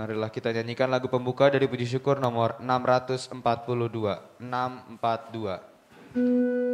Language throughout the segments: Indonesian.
Marilah kita nyanyikan lagu pembuka dari puji syukur nomor 642. 642.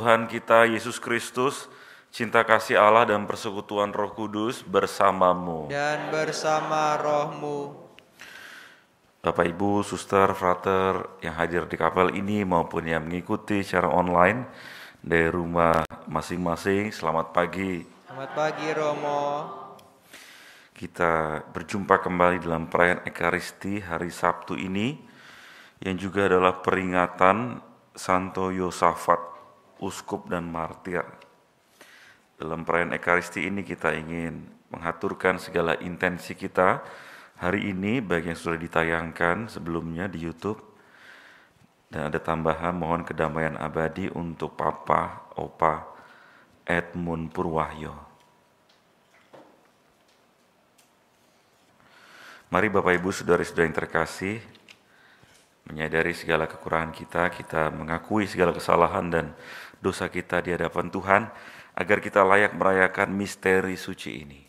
Tuhan kita Yesus Kristus, cinta kasih Allah dan persekutuan Roh Kudus bersamamu. dan bersama rohmu. Bapak Ibu, suster, frater yang hadir di kapel ini maupun yang mengikuti secara online dari rumah masing-masing, selamat pagi. Selamat pagi Romo. Kita berjumpa kembali dalam perayaan Ekaristi hari Sabtu ini yang juga adalah peringatan Santo Yosafat, uskup dan martir. Dalam perayaan Ekaristi ini kita ingin mengaturkan segala intensi kita hari ini baik yang sudah ditayangkan sebelumnya di YouTube dan ada tambahan mohon kedamaian abadi untuk Papa Opa Edmund Purwahyo. Mari Bapak Ibu Saudara-saudara yang terkasih, menyadari segala kekurangan kita, kita mengakui segala kesalahan dan dosa kita di hadapan Tuhan, agar kita layak merayakan misteri suci ini.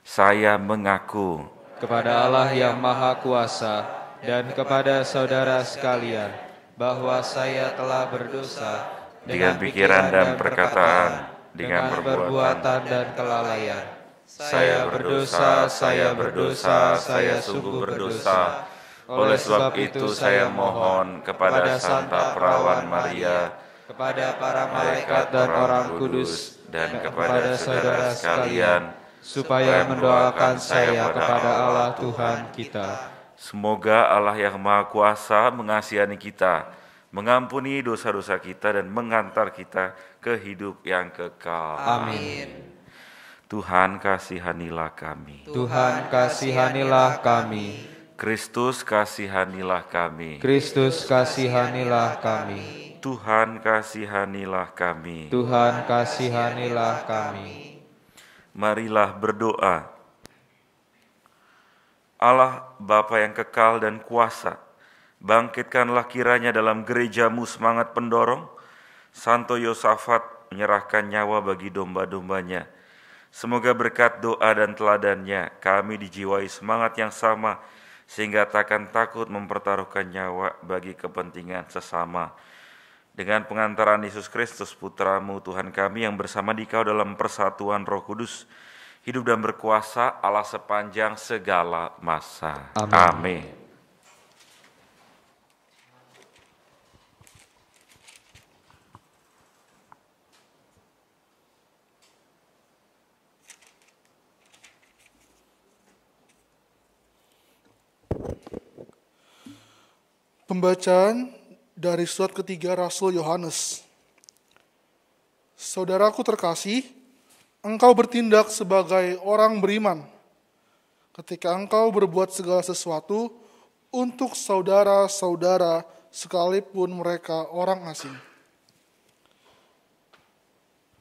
Saya mengaku kepada Allah yang Maha Kuasa dan kepada saudara sekalian bahwa saya telah berdosa dengan pikiran dan perkataan, dengan perbuatan, dan kelalaian. Saya berdosa, saya berdosa, saya sungguh berdosa. Oleh sebab itu saya mohon kepada Santa Perawan Maria, kepada para malaikat dan orang kudus, dan kepada saudara sekalian, supaya mendoakan saya kepada Allah Tuhan kita. Semoga Allah yang Maha Kuasa mengasihani kita, mengampuni dosa-dosa kita dan mengantar kita ke hidup yang kekal. Amin. Tuhan kasihanilah kami. Tuhan kasihanilah kami. Kristus kasihanilah kami. Kristus kasihanilah kami. Tuhan kasihanilah kami. Tuhan kasihanilah kami. Marilah berdoa. Allah Bapa yang kekal dan kuasa, bangkitkanlah kiranya dalam gerejamu semangat pendorong, Santo Yosafat menyerahkan nyawa bagi domba-dombanya. Semoga berkat doa dan teladannya kami dijiwai semangat yang sama sehingga takkan takut mempertaruhkan nyawa bagi kepentingan sesama. Dengan pengantaran Yesus Kristus Putramu Tuhan kami yang bersama dikau dalam persatuan roh kudus, hidup dan berkuasa Allah sepanjang segala masa. Amin. Amin. Pembacaan dari surat ketiga Rasul Yohanes. Saudaraku terkasih, engkau bertindak sebagai orang beriman ketika engkau berbuat segala sesuatu untuk saudara-saudara sekalipun mereka orang asing.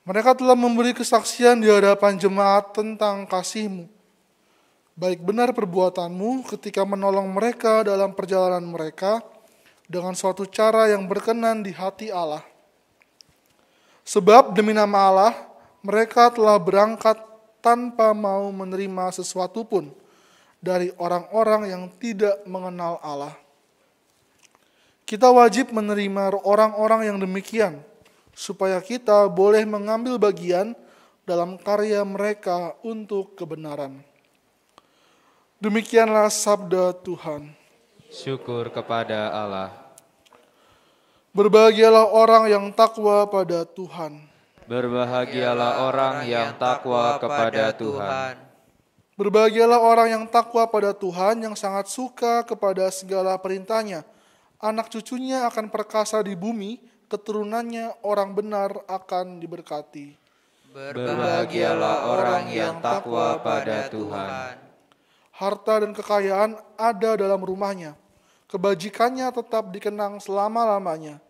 Mereka telah memberi kesaksian di hadapan jemaat tentang kasihmu. Baik benar perbuatanmu ketika menolong mereka dalam perjalanan mereka dengan suatu cara yang berkenan di hati Allah. Sebab demi nama Allah, mereka telah berangkat tanpa mau menerima sesuatu pun dari orang-orang yang tidak mengenal Allah. Kita wajib menerima orang-orang yang demikian, supaya kita boleh mengambil bagian dalam karya mereka untuk kebenaran. Demikianlah sabda Tuhan. Syukur kepada Allah. Berbahagialah orang yang takwa pada Tuhan. Berbahagialah orang yang takwa kepada Tuhan. Berbahagialah orang yang takwa pada Tuhan, yang sangat suka kepada segala perintahnya. Anak cucunya akan perkasa di bumi, keturunannya orang benar akan diberkati. Berbahagialah orang yang takwa pada Tuhan. Harta dan kekayaan ada dalam rumahnya. Kebajikannya tetap dikenang selama-lamanya.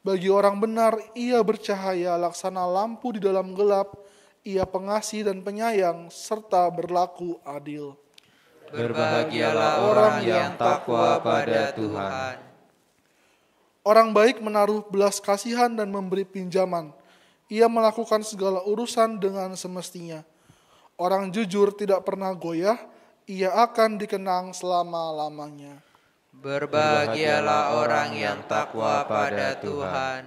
Bagi orang benar, ia bercahaya laksana lampu di dalam gelap. Ia pengasih dan penyayang, serta berlaku adil. Berbahagialah orang yang takwa pada Tuhan. Orang baik menaruh belas kasihan dan memberi pinjaman. Ia melakukan segala urusan dengan semestinya. Orang jujur tidak pernah goyah, ia akan dikenang selama-lamanya. Berbahagialah orang yang takwa pada Tuhan.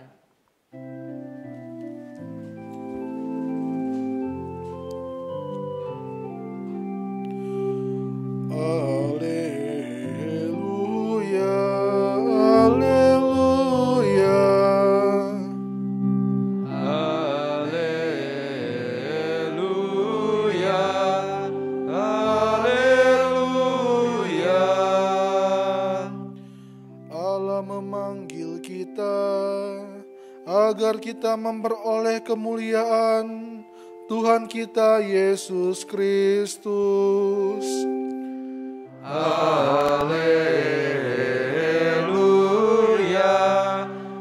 Kita memperoleh kemuliaan Tuhan kita Yesus Kristus. Haleluya.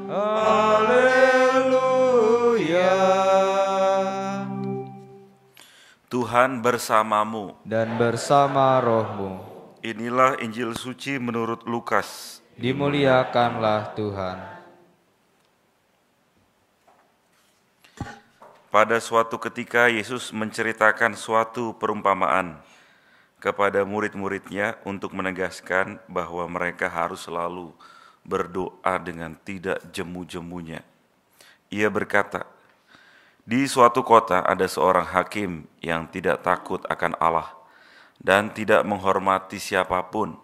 Haleluya. Tuhan bersamamu. Dan bersama rohmu. Inilah Injil suci menurut Lukas. Dimuliakanlah Tuhan. Pada suatu ketika Yesus menceritakan suatu perumpamaan kepada murid-muridnya untuk menegaskan bahwa mereka harus selalu berdoa dengan tidak jemu-jemunya. Ia berkata, "Di suatu kota ada seorang hakim yang tidak takut akan Allah dan tidak menghormati siapa pun.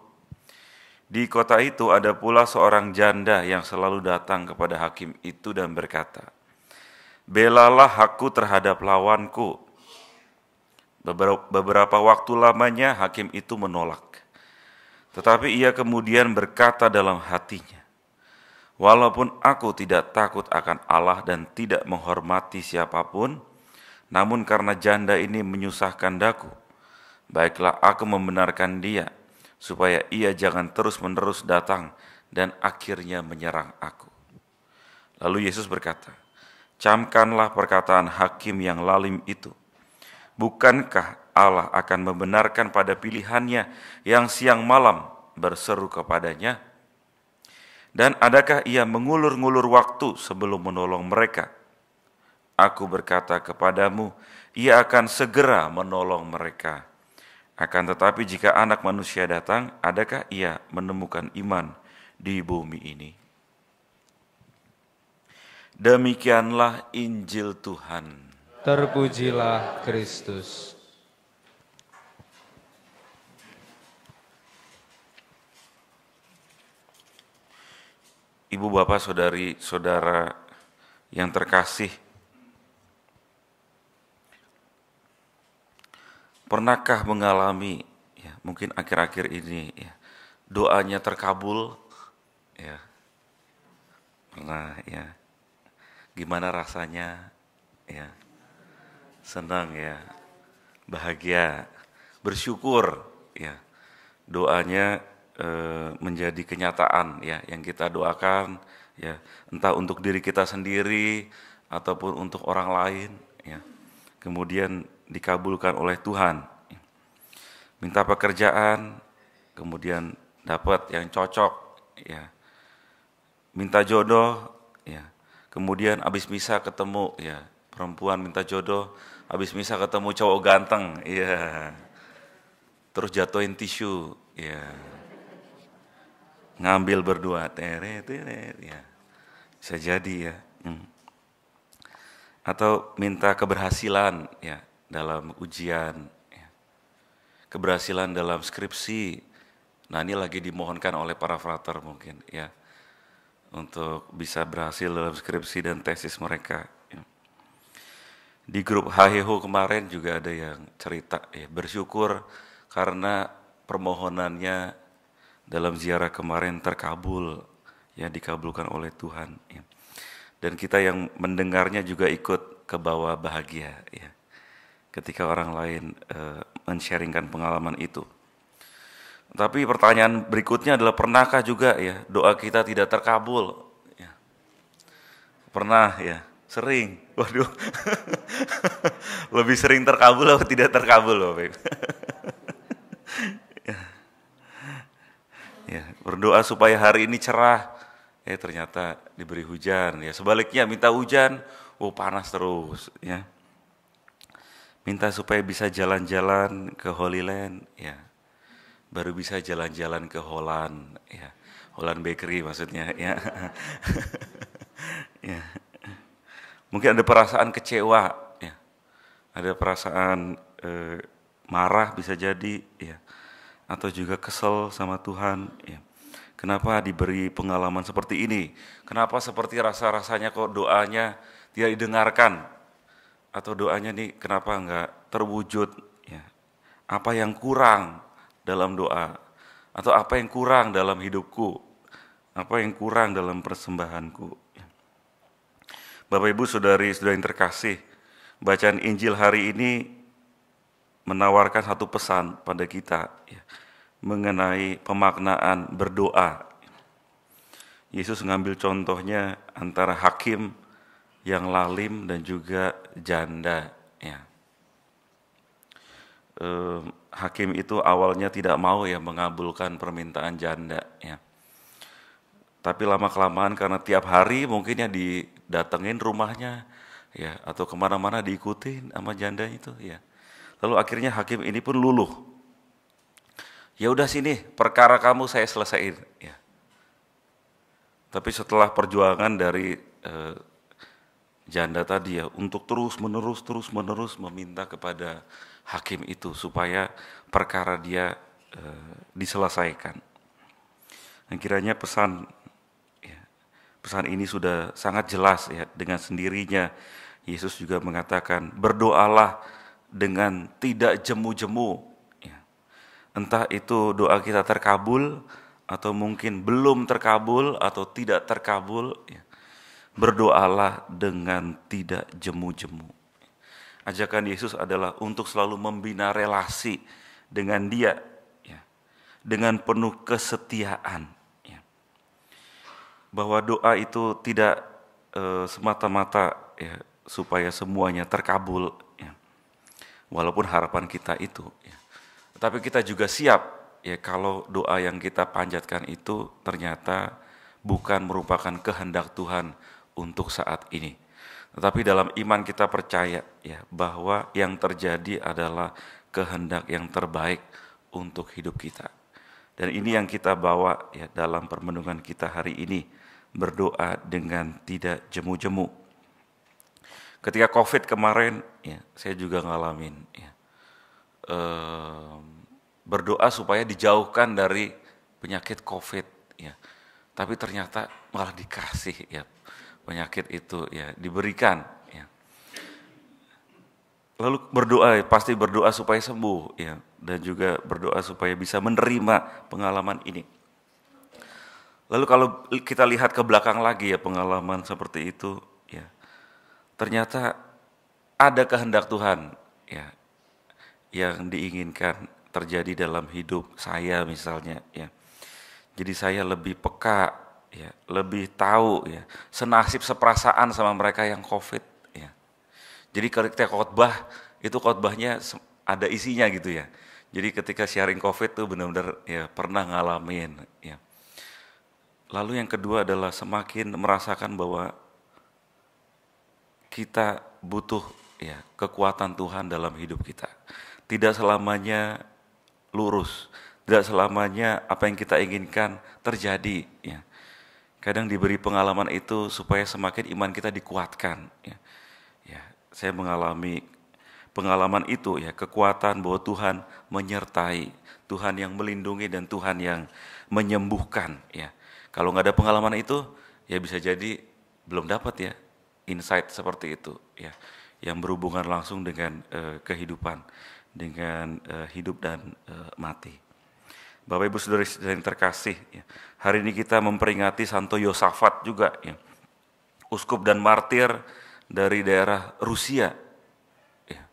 Di kota itu ada pula seorang janda yang selalu datang kepada hakim itu dan berkata, Belalah aku terhadap lawanku. Beberapa waktu lamanya hakim itu menolak. Tetapi ia kemudian berkata dalam hatinya, Walaupun aku tidak takut akan Allah dan tidak menghormati siapa pun, namun karena janda ini menyusahkan daku, baiklah aku membenarkan dia, supaya ia jangan terus-menerus datang dan akhirnya menyerang aku. Lalu Yesus berkata, Camkanlah perkataan hakim yang lalim itu. Bukankah Allah akan membenarkan pada pilihannya yang siang malam berseru kepadanya? Dan adakah ia mengulur-ngulur waktu sebelum menolong mereka? Aku berkata kepadamu, ia akan segera menolong mereka. Akan tetapi jika anak manusia datang, adakah ia menemukan iman di bumi ini? Demikianlah Injil Tuhan. Terpujilah Kristus. Ibu bapak saudari saudara yang terkasih, pernahkah mengalami ya mungkin akhir-akhir ini ya doanya terkabul ya pernah ya gimana rasanya ya. Senang ya. Bahagia. Bersyukur ya. Doanya eh, menjadi kenyataan ya yang kita doakan ya. Entah untuk diri kita sendiri ataupun untuk orang lain ya. Kemudian dikabulkan oleh Tuhan. Minta pekerjaan kemudian dapat yang cocok ya. Minta jodoh kemudian habis misa ketemu ya perempuan minta jodoh. Habis misa ketemu cowok ganteng ya terus jatuhin tisu ya ngambil berdua teret teret ya bisa jadi ya. Hmm. atau minta keberhasilan ya dalam ujian ya. keberhasilan dalam skripsi. Nah ini lagi dimohonkan oleh para frater mungkin ya untuk bisa berhasil dalam skripsi dan tesis mereka ya. Di grup Haheho kemarin juga ada yang cerita ya bersyukur karena permohonannya dalam ziarah kemarin terkabul ya dikabulkan oleh Tuhan ya. Dan kita yang mendengarnya juga ikut ke bawah bahagia ya. Ketika orang lain uh, men-sharingkan pengalaman itu. Tapi pertanyaan berikutnya adalah pernahkah juga ya doa kita tidak terkabul? Ya. Pernah ya, sering. Waduh, lebih sering terkabul atau tidak terkabul Bapak ya. ya, berdoa supaya hari ini cerah. Eh ternyata diberi hujan. Ya sebaliknya minta hujan, oh panas terus. Ya, minta supaya bisa jalan-jalan ke Holy Land. Ya, baru bisa jalan-jalan ke Holland. Ya Holland Bakery maksudnya ya. Ya. Mungkin ada perasaan kecewa ya. Ada perasaan eh, marah bisa jadi ya. Atau juga kesel sama Tuhan ya. Kenapa diberi pengalaman seperti ini? Kenapa seperti rasa-rasanya kok doanya tidak didengarkan? Atau doanya nih kenapa enggak terwujud ya? Apa yang kurang dalam doa atau apa yang kurang dalam hidupku, apa yang kurang dalam persembahanku. Bapak Ibu Saudari Saudara yang terkasih, bacaan Injil hari ini menawarkan satu pesan pada kita ya, mengenai pemaknaan berdoa. Yesus mengambil contohnya antara hakim yang lalim dan juga janda. Ya eh, hakim itu awalnya tidak mau ya mengabulkan permintaan janda ya. Tapi lama kelamaan karena tiap hari mungkin ya didatengin rumahnya ya atau ke mana-mana diikutin sama janda itu ya. Lalu akhirnya hakim ini pun luluh. Ya udah sini perkara kamu saya selesaiin ya. Tapi setelah perjuangan dari eh, janda tadi ya untuk terus menerus terus menerus meminta kepada hakim itu supaya perkara dia e, diselesaikan. Dan kiranya pesan ya, pesan ini sudah sangat jelas ya dengan sendirinya Yesus juga mengatakan berdoalah dengan tidak jemu-jemu ya. Entah itu doa kita terkabul atau mungkin belum terkabul atau tidak terkabul ya berdoalah dengan tidak jemu-jemu. Ajakan Yesus adalah untuk selalu membina relasi dengan Dia, ya, dengan penuh kesetiaan. Ya. Bahwa doa itu tidak e, semata-mata ya, supaya semuanya terkabul, ya. walaupun harapan kita itu. Ya. Tapi kita juga siap ya kalau doa yang kita panjatkan itu ternyata bukan merupakan kehendak Tuhan untuk saat ini. Tetapi dalam iman kita percaya ya bahwa yang terjadi adalah kehendak yang terbaik untuk hidup kita. Dan ini yang kita bawa ya dalam permenungan kita hari ini berdoa dengan tidak jemu-jemu. Ketika COVID kemarin ya saya juga ngalamin ya ehm, berdoa supaya dijauhkan dari penyakit COVID ya. Tapi ternyata malah dikasih ya penyakit itu ya diberikan ya. Lalu berdoa pasti berdoa supaya sembuh ya dan juga berdoa supaya bisa menerima pengalaman ini. Lalu kalau kita lihat ke belakang lagi ya pengalaman seperti itu ya. Ternyata ada kehendak Tuhan ya yang diinginkan terjadi dalam hidup saya misalnya ya. Jadi saya lebih peka ya lebih tahu ya. Senasib seperasaan sama mereka yang covid ya. Jadi ketika khotbah itu khotbahnya ada isinya gitu ya. Jadi ketika sharing covid tuh benar-benar ya pernah ngalamin ya. Lalu yang kedua adalah semakin merasakan bahwa kita butuh ya kekuatan Tuhan dalam hidup kita. Tidak selamanya lurus tidak selamanya apa yang kita inginkan terjadi ya kadang diberi pengalaman itu supaya semakin iman kita dikuatkan. Ya, ya saya mengalami pengalaman itu ya kekuatan bahwa Tuhan menyertai, Tuhan yang melindungi dan Tuhan yang menyembuhkan. Ya, kalau nggak ada pengalaman itu ya bisa jadi belum dapat ya insight seperti itu. Ya, yang berhubungan langsung dengan uh, kehidupan, dengan uh, hidup dan uh, mati. Bapak Ibu Saudara yang terkasih, ya, hari ini kita memperingati Santo Yosafat juga, ya, uskup dan martir dari daerah Rusia. Ya.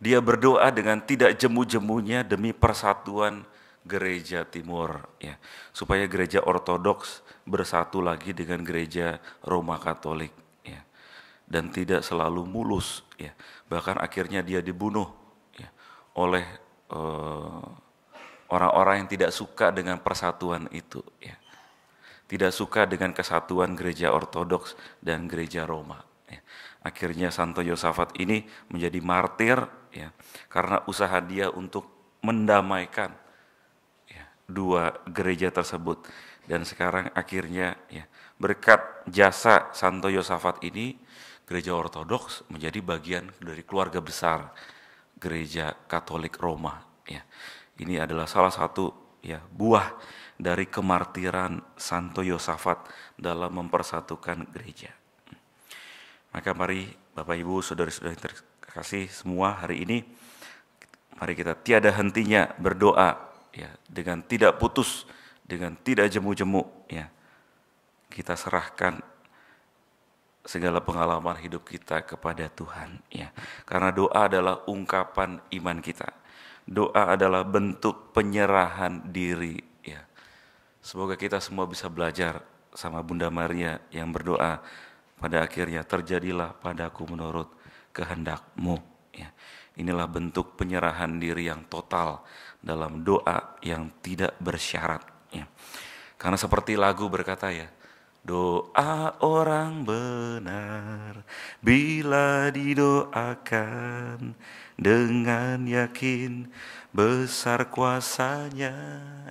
Dia berdoa dengan tidak jemu-jemunya demi persatuan gereja timur, ya, supaya gereja ortodoks bersatu lagi dengan gereja Roma Katolik dan tidak selalu mulus ya bahkan akhirnya dia dibunuh ya, oleh eh, orang-orang yang tidak suka dengan persatuan itu ya tidak suka dengan kesatuan gereja ortodoks dan gereja Roma ya. akhirnya Santo Yosafat ini menjadi martir ya karena usaha dia untuk mendamaikan ya, dua gereja tersebut dan sekarang akhirnya ya berkat jasa Santo Yosafat ini gereja ortodoks menjadi bagian dari keluarga besar gereja Katolik Roma ya. Ini adalah salah satu ya buah dari kemartiran Santo Yosafat dalam mempersatukan gereja. Maka mari Bapak Ibu, saudara-saudara terkasih semua hari ini mari kita tiada hentinya berdoa ya dengan tidak putus, dengan tidak jemu-jemu ya. Kita serahkan segala pengalaman hidup kita kepada Tuhan ya. Karena doa adalah ungkapan iman kita. Doa adalah bentuk penyerahan diri ya. Semoga kita semua bisa belajar sama Bunda Maria yang berdoa pada akhirnya terjadilah padaku menurut kehendakmu ya. Inilah bentuk penyerahan diri yang total dalam doa yang tidak bersyarat ya. Karena seperti lagu berkata ya, Doa orang benar bila didoakan dengan yakin besar kuasanya.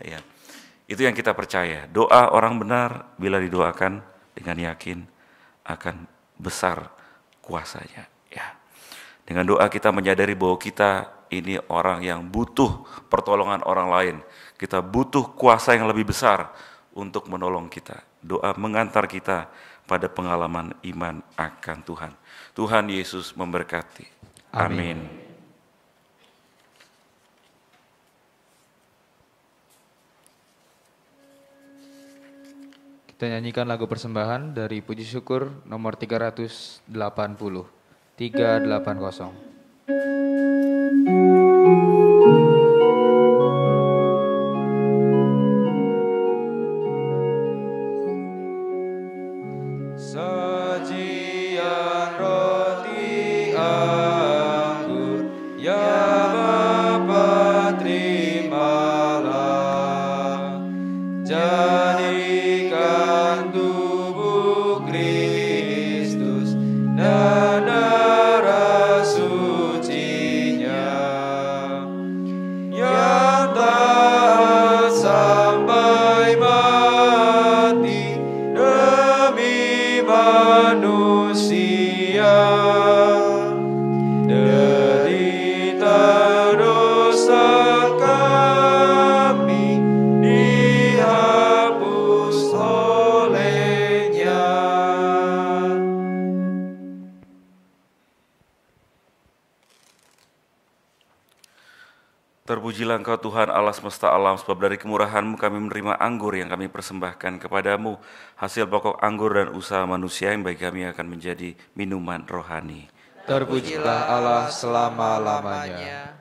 Ya, itu yang kita percaya. Doa orang benar bila didoakan dengan yakin akan besar kuasanya. Ya, dengan doa kita menyadari bahwa kita ini orang yang butuh pertolongan orang lain. Kita butuh kuasa yang lebih besar untuk menolong kita. Doa mengantar kita pada pengalaman iman akan Tuhan. Tuhan Yesus memberkati. Amin. Amin. Kita nyanyikan lagu persembahan dari Puji Syukur nomor 380. 380. Sebab dari kemurahanmu kami menerima anggur yang kami persembahkan kepadamu. Hasil pokok anggur dan usaha manusia yang bagi kami akan menjadi minuman rohani. Terpujilah Allah selama-lamanya.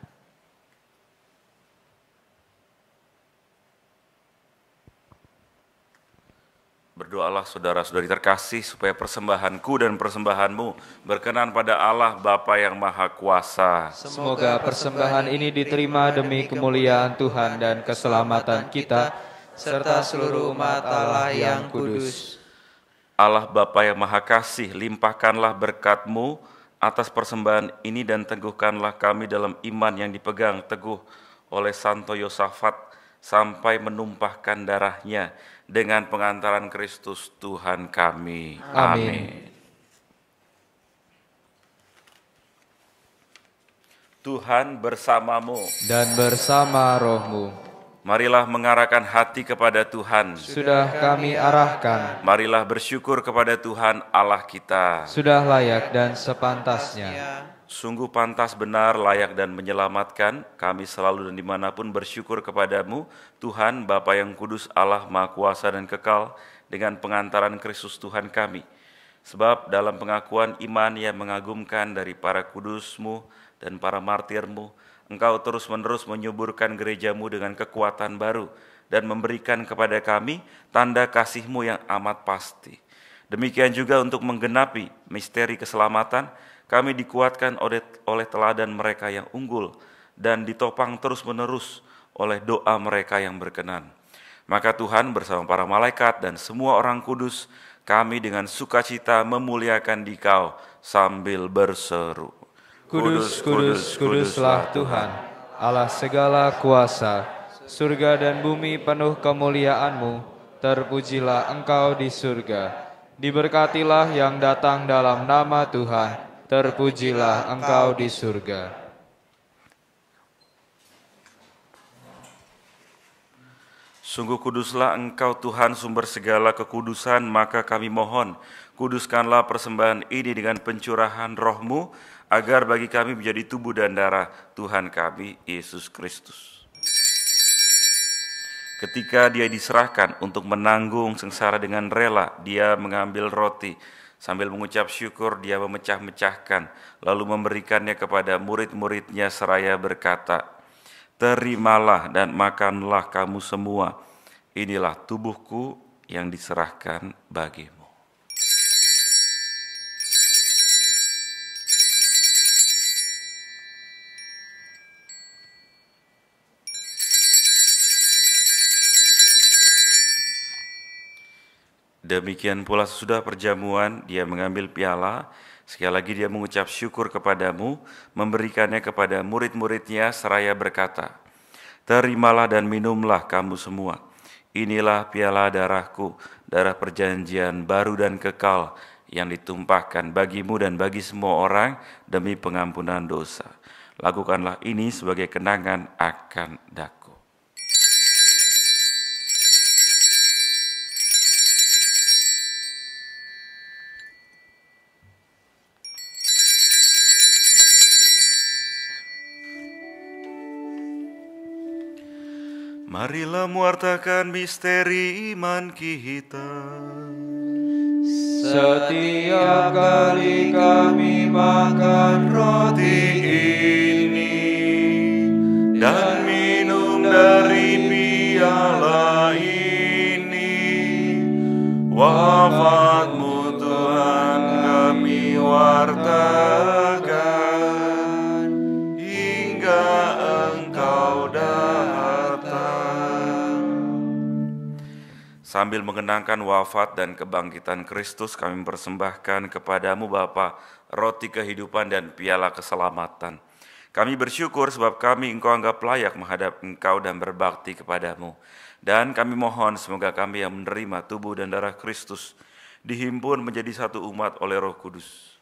Berdoalah saudara-saudari terkasih supaya persembahanku dan persembahanmu berkenan pada Allah Bapa yang Maha Kuasa. Semoga persembahan ini diterima demi kemuliaan Tuhan dan keselamatan kita serta seluruh umat Allah yang kudus. Allah Bapa yang Maha Kasih, limpahkanlah berkatmu atas persembahan ini dan teguhkanlah kami dalam iman yang dipegang teguh oleh Santo Yosafat sampai menumpahkan darahnya dengan pengantaran Kristus Tuhan kami. Amin. Tuhan bersamamu dan bersama rohmu. Marilah mengarahkan hati kepada Tuhan. Sudah kami arahkan, Marilah bersyukur kepada Tuhan Allah kita. sudah layak dan sepantasnya. Sungguh pantas benar, layak dan menyelamatkan. Kami selalu dan di mana pun bersyukur kepadamu, Tuhan Bapa yang kudus Allah Maha Kuasa dan Kekal, dengan pengantaran Kristus Tuhan kami. Sebab dalam pengakuan iman yang mengagumkan dari para kudusmu dan para martirmu, Engkau terus-menerus menyuburkan gerejamu dengan kekuatan baru dan memberikan kepada kami tanda kasihmu yang amat pasti. Demikian juga untuk menggenapi misteri keselamatan, kami dikuatkan oleh, oleh teladan mereka yang unggul dan ditopang terus-menerus oleh doa mereka yang berkenan. Maka Tuhan bersama para malaikat dan semua orang kudus, kami dengan sukacita memuliakan Dikau sambil berseru. Kudus, kudus, kuduslah Tuhan, Allah segala kuasa, surga dan bumi penuh kemuliaan-Mu, terpujilah Engkau di surga. Diberkatilah yang datang dalam nama Tuhan, terpujilah Engkau di surga. Sungguh kuduslah Engkau Tuhan sumber segala kekudusan, maka kami mohon, kuduskanlah persembahan ini dengan pencurahan rohmu, agar bagi kami menjadi tubuh dan darah Tuhan kami, Yesus Kristus. Ketika dia diserahkan untuk menanggung sengsara dengan rela, dia mengambil roti, sambil mengucap syukur dia memecah-mecahkan, lalu memberikannya kepada murid-muridnya seraya berkata, Terimalah dan makanlah kamu semua, inilah tubuhku yang diserahkan bagimu. Demikian pula sesudah perjamuan, dia mengambil piala, sekali lagi dia mengucap syukur kepadamu, memberikannya kepada murid-muridnya seraya berkata, Terimalah dan minumlah kamu semua. Inilah piala darahku, darah perjanjian baru dan kekal yang ditumpahkan bagimu dan bagi semua orang demi pengampunan dosa. Lakukanlah ini sebagai kenangan akan daku. Marilah mewartakan misteri iman kita. Setiap kali kami makan roti ini dan minum dari piala ini. Wafatmu Tuhan kami wartakan Sambil mengenangkan wafat dan kebangkitan Kristus, kami persembahkan kepadamu Bapa roti kehidupan dan piala keselamatan. Kami bersyukur sebab kami engkau anggap layak menghadap engkau dan berbakti kepadamu. Dan kami mohon semoga kami yang menerima tubuh dan darah Kristus dihimpun menjadi satu umat oleh roh kudus.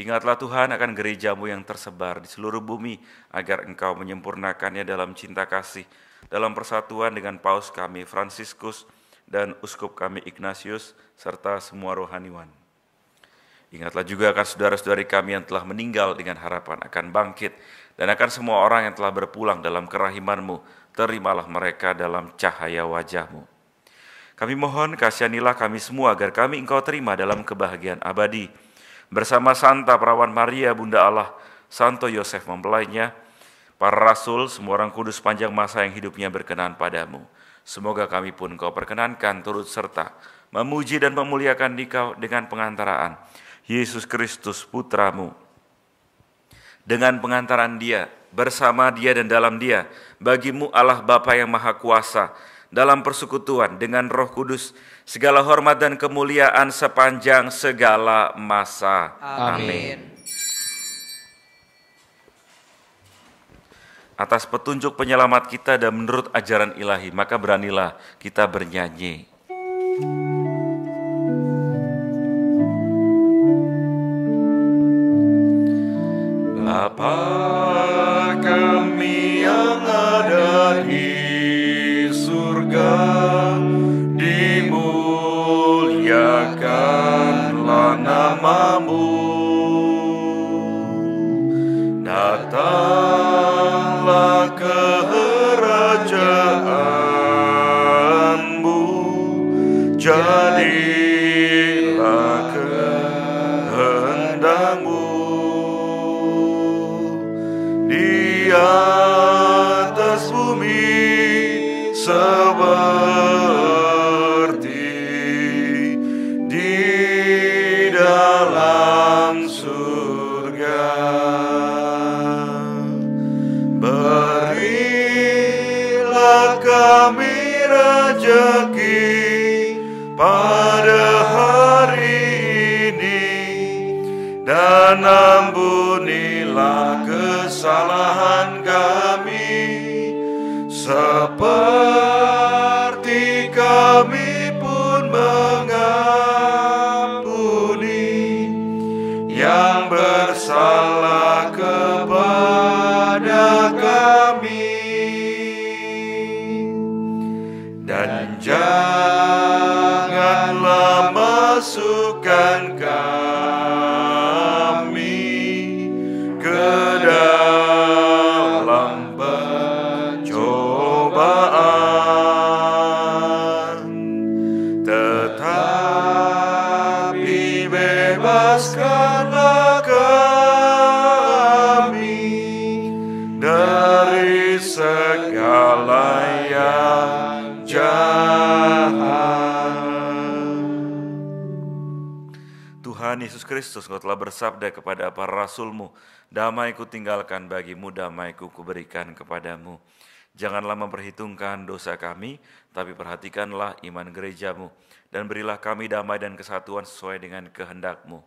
Ingatlah Tuhan akan gerejamu yang tersebar di seluruh bumi agar engkau menyempurnakannya dalam cinta kasih, dalam persatuan dengan paus kami Fransiskus dan uskup kami Ignatius serta semua rohaniwan. Ingatlah juga akan saudara-saudari kami yang telah meninggal dengan harapan akan bangkit dan akan semua orang yang telah berpulang dalam kerahimanmu, terimalah mereka dalam cahaya wajahmu. Kami mohon kasihanilah kami semua agar kami engkau terima dalam kebahagiaan abadi. Bersama Santa Perawan Maria Bunda Allah, Santo Yosef mempelainya, para rasul, semua orang kudus panjang masa yang hidupnya berkenan padamu. Semoga kami pun kau perkenankan turut serta memuji dan memuliakan dikau dengan pengantaraan Yesus Kristus putramu. Dengan pengantaran dia, bersama dia dan dalam dia, bagimu Allah Bapa yang Maha Kuasa, dalam persekutuan dengan roh kudus, segala hormat dan kemuliaan sepanjang segala masa. Amin. Atas petunjuk penyelamat kita dan menurut ajaran ilahi, maka beranilah kita bernyanyi. Bapa dan Kristus, Kau telah bersabda kepada para rasulmu, damai ku tinggalkan bagimu, damai ku kuberikan kepadamu. Janganlah memperhitungkan dosa kami, tapi perhatikanlah iman gerejamu, dan berilah kami damai dan kesatuan sesuai dengan kehendakmu.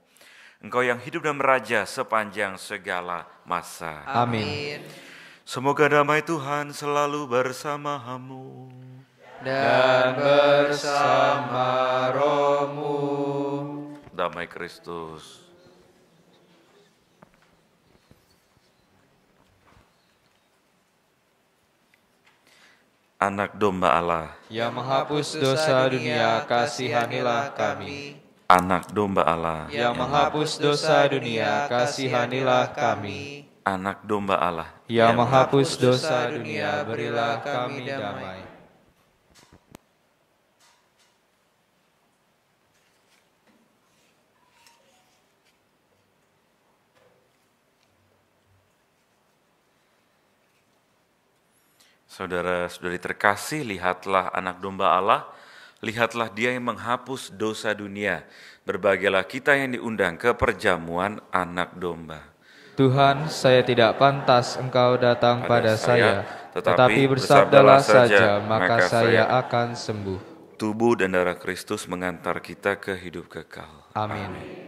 Engkau yang hidup dan meraja sepanjang segala masa. Amin. Semoga damai Tuhan selalu bersamamu. Dan bersama rohmu. Damai Kristus. Anak domba Allah, Yang menghapus dosa dunia, kasihanilah kami. anak domba Allah, Yang menghapus dosa dunia, kasihanilah kami. anak domba Allah, Yang menghapus dosa dunia, berilah kami damai. Saudara-saudari terkasih, lihatlah anak domba Allah, lihatlah dia yang menghapus dosa dunia. Berbahagialah kita yang diundang ke perjamuan anak domba. Tuhan, saya tidak pantas Engkau datang Pada pada saya, saya, tetapi tetapi bersabdalah saja, maka saya akan sembuh. Tubuh dan darah Kristus mengantar kita ke hidup kekal. Amin. Yesusku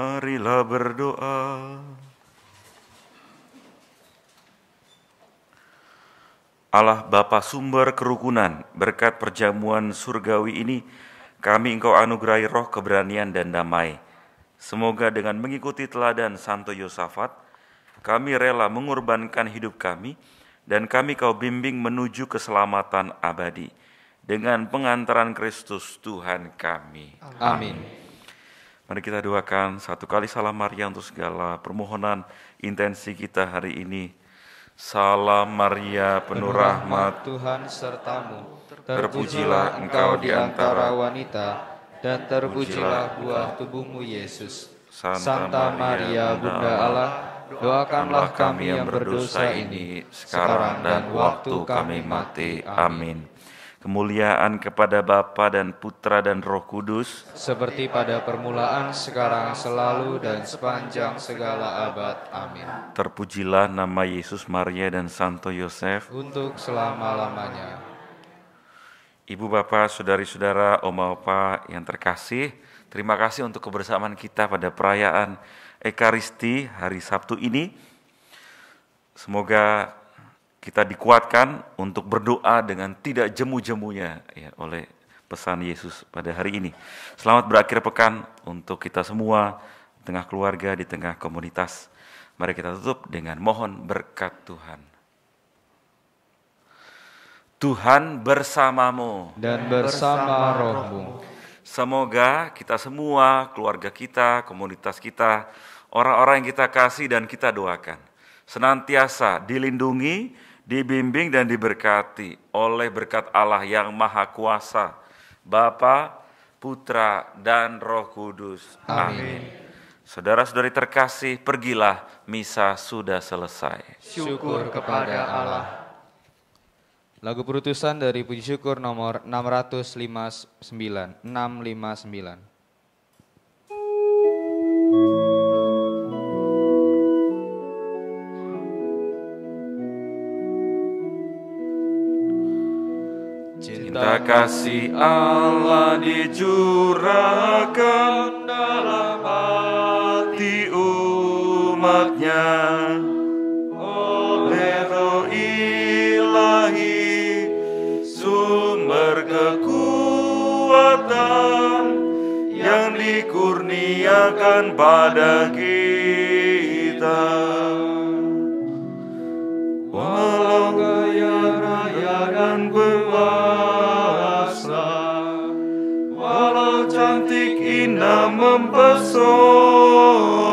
Marilah berdoa. Allah Bapa sumber kerukunan, berkat perjamuan surgawi ini, kami engkau anugerahi roh keberanian dan damai. Semoga dengan mengikuti teladan Santo Yosafat, kami rela mengorbankan hidup kami, dan kami kau bimbing menuju keselamatan abadi. Dengan pengantaran Kristus Tuhan kami. Amin. Mari kita doakan satu kali salam Maria untuk segala permohonan intensi kita hari ini. Salam Maria penuh rahmat, Tuhan sertamu. Terpujilah engkau di antara wanita, dan terpujilah buah tubuhmu Yesus. Santa Maria, Bunda Allah, doakanlah kami yang berdosa ini, sekarang dan waktu kami mati. Amin. Kemuliaan kepada Bapa dan Putra dan Roh Kudus, Seperti pada permulaan, sekarang, selalu, dan sepanjang segala abad. Amin. terpujilah nama Yesus, Maria, dan Santo Yosef. Untuk selama-lamanya. Ibu bapak, saudari-saudara, oma opa yang terkasih, terima kasih untuk kebersamaan kita pada perayaan Ekaristi hari Sabtu ini. Semoga kita dikuatkan untuk berdoa dengan tidak jemu-jemunya ya, oleh pesan Yesus pada hari ini. Selamat berakhir pekan untuk kita semua, di tengah keluarga, di tengah komunitas. Mari kita tutup dengan mohon berkat Tuhan. Tuhan bersamamu. Dan bersama rohmu. Semoga kita semua, keluarga kita, komunitas kita, orang-orang yang kita kasih dan kita doakan, senantiasa dilindungi, dibimbing dan diberkati oleh berkat Allah yang Maha Kuasa, Bapa, Putra, dan Roh Kudus. Amin. Saudara-saudari terkasih, pergilah, misa sudah selesai. Syukur kepada Allah. Lagu perutusan dari puji syukur nomor 659. 659. Cinta kasih Allah dicurahkan dalam hati umatnya oleh roh ilahi sumber kekuatan yang dikurniakan pada kita. passou.